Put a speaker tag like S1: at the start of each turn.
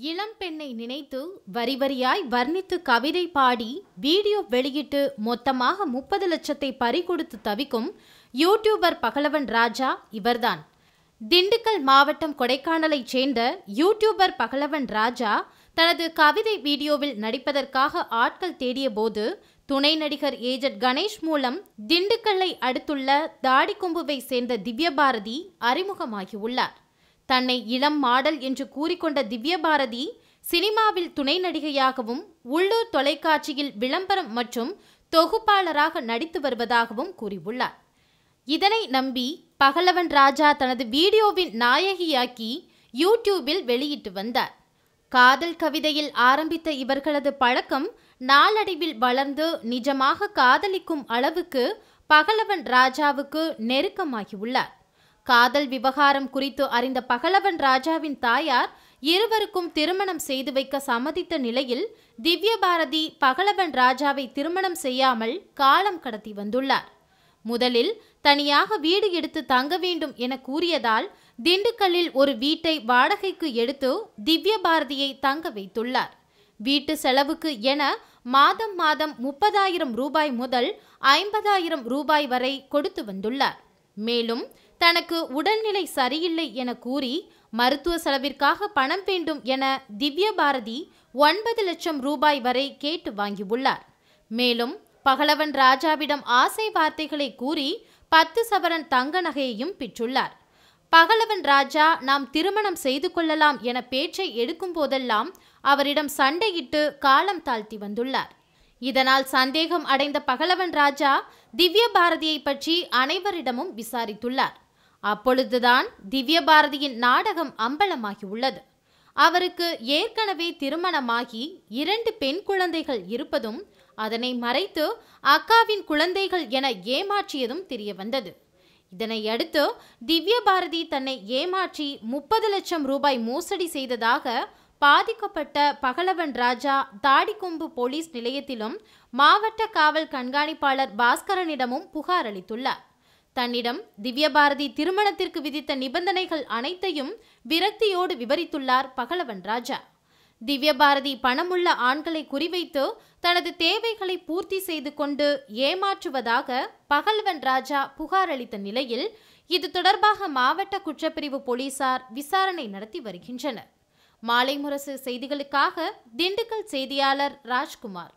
S1: இளம் பெண்ணை நினைத்து வரி வரியாய் வர்ணித்து கவிதை பாடி வீடியோ வெளியிட்டு மொத்தமாக முப்பது லட்சத்தை பறிகொடுத்து தவிக்கும் யூடியூபர் பகலவன் ராஜா இவர்தான். திண்டுக்கல் மாவட்டம் கொடைக்கானலைச் சேர்ந்த யூடியூபர் பகலவன் ராஜா தனது கவிதை வீடியோவில் நடிப்பதற்காக ஆட்கள் தேடியபோது துணை நடிகர் ஏஜட் கணேஷ் மூலம் திண்டுக்கல்லை அடுத்துள்ள தாடிக்கொம்புவை சேர்ந்த திவ்யபாரதி அறிமுகமாகியுள்ளார் தன்னை இளம் மாடல் என்று கூறிக்கொண்ட திவ்யபாரதி சினிமாவில் துணை நடிகையாகவும் உள்ளூர் தொலைக்காட்சியில் விளம்பரம் மற்றும் தொகுப்பாளராக நடித்து வருவதாகவும் கூறியுள்ளார். இதனை நம்பி பகலவன் ராஜா தனது வீடியோவின் நாயகியாக்கி யூடியூபில் வெளியிட்டு வந்தார். காதல் கவிதையில் ஆரம்பித்த இவர்களது பழக்கம் நாளடைவில் வளர்ந்து நிஜமாக காதலிக்கும் அளவுக்கு பகலவன் ராஜாவுக்கு நெருக்கமாகியுள்ளார். காதல் விவகாரம் குறித்து அறிந்த பகலவன் ராஜாவின் தாயார் இருவருக்கும் திருமணம் செய்து வைக்க சம்மதித்த நிலையில் திவ்யபாரதி பகலவன் ராஜாவை திருமணம் செய்யாமல் காலம் கடத்தி வந்துள்ளார். முதலில் தனியாக வீடு எடுத்து தங்க வேண்டும் என கூறியதால் திண்டுக்கல்லில் ஒரு வீட்டை வாடகைக்கு எடுத்து திவ்யபாரதியை தங்க வைத்துள்ளார். வீட்டு செலவுக்கு என மாதம் மாதம் முப்பதாயிரம் ரூபாய் முதல் ஐம்பதாயிரம் ரூபாய் வரை கொடுத்து வந்துள்ளார். மேலும் தனக்கு உடல்நிலை சரியில்லை என கூறி மருத்துவ செலவிற்காக பணம் வேண்டும் என திவ்ய பாரதி ஒன்பது லட்சம் ரூபாய் வரை கேட்டு வாங்கியுள்ளார். மேலும் பகலவன் ராஜாவிடம் ஆசை வார்த்தைகளை கூறி பத்து சவரன் தங்க நகையையும் பெற்றுள்ளார். பகலவன் ராஜா நாம் திருமணம் செய்து கொள்ளலாம் என பேச்சை எடுக்கும் போதெல்லாம் அவரிடம் சண்டையிட்டு காலம் தாழ்த்தி வந்துள்ளார். இதனால் சந்தேகம் அடைந்த பகலவன் ராஜா திவ்ய பாரதியை பற்றி அனைவரிடமும் விசாரித்துள்ளார். அப்பொழுதுதான் திவ்ய பாரதியின் நாடகம் அம்பலமாகியுள்ளது. அவருக்கு ஏற்கனவே திருமணமாகி இரண்டு பெண் குழந்தைகள் இருப்பதும் அதனை மறைத்து அக்காவின் குழந்தைகள் என ஏமாற்றியதும் தெரிய வந்தது இதனை அடுத்து திவ்ய பாரதி தன்னை ஏமாற்றி முப்பது லட்சம் ரூபாய் மோசடி செய்ததாக பாதிக்கப்பட்ட பகலவன் ராஜா தாடிக்கொம்பு போலீஸ் நிலையத்திலும் மாவட்ட காவல் கண்காணிப்பாளர் பாஸ்கரனிடமும் புகார் அளித்துள்ளார். தன்னிடம் திவ்யபாரதி திருமணத்திற்கு விதித்த நிபந்தனைகள் அனைத்தையும் விரக்தியோடு விவரித்துள்ளார் பகலவன் ராஜா. திவ்யபாரதி பணமுள்ள ஆண்களை குறிவைத்து தனது தேவைகளை பூர்த்தி செய்து கொண்டு ஏமாற்றுவதாக பகல்வன் ராஜா புகார் அளித்த நிலையில் இது தொடர்பாக மாவட்ட குற்றப்பிரிவு போலீசார் விசாரணை நடத்தி வருகின்றனர். மாலை முரசு செய்திகளுக்காக திண்டுக்கல் செய்தியாளர் ராஜ்குமார்.